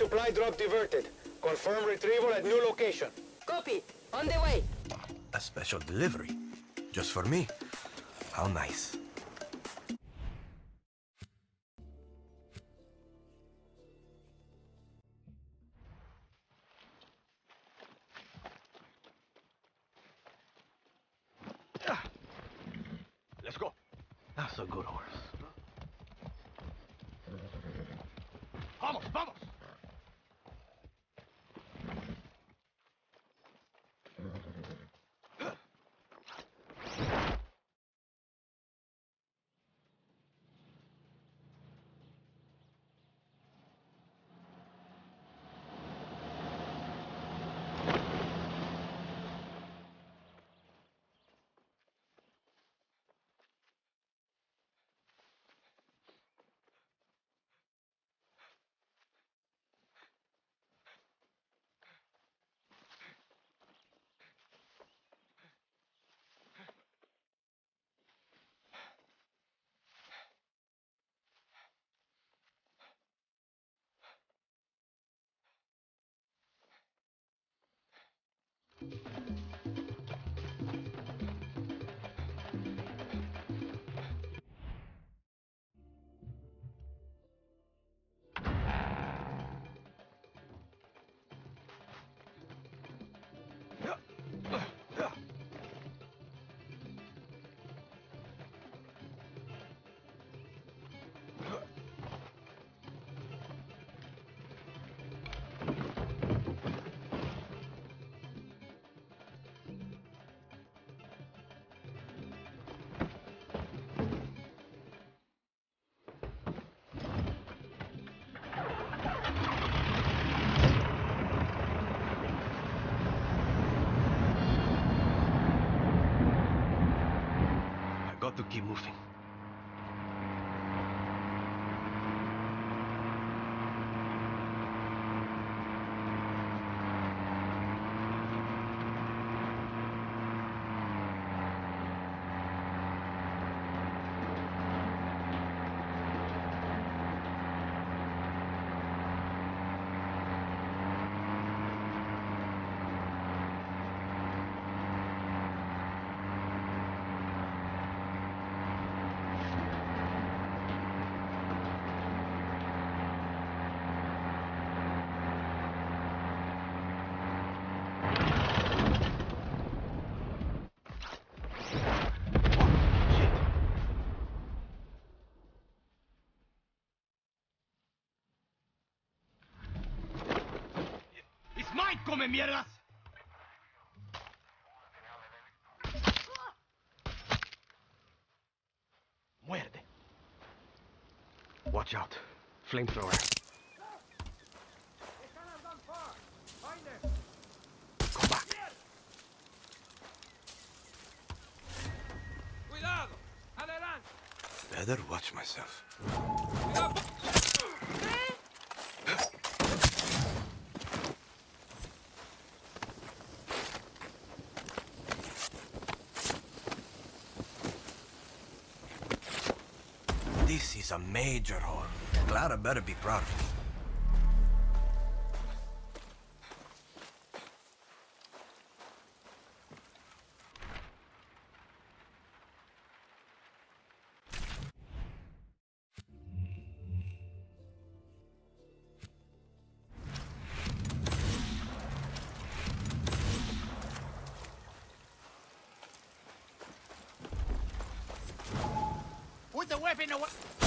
supply drop diverted. Confirm retrieval at new location. Copy. On the way. A special delivery. Just for me. How nice. Let's go. That's a good horse. Vamos, vamos. Got to keep moving. Come mierdas! Muerde. Watch out. Flamethrower. Come back. Cuidado. Adelante. Better watch myself. This is a major hole. Clara better be proud of me. The weapon away.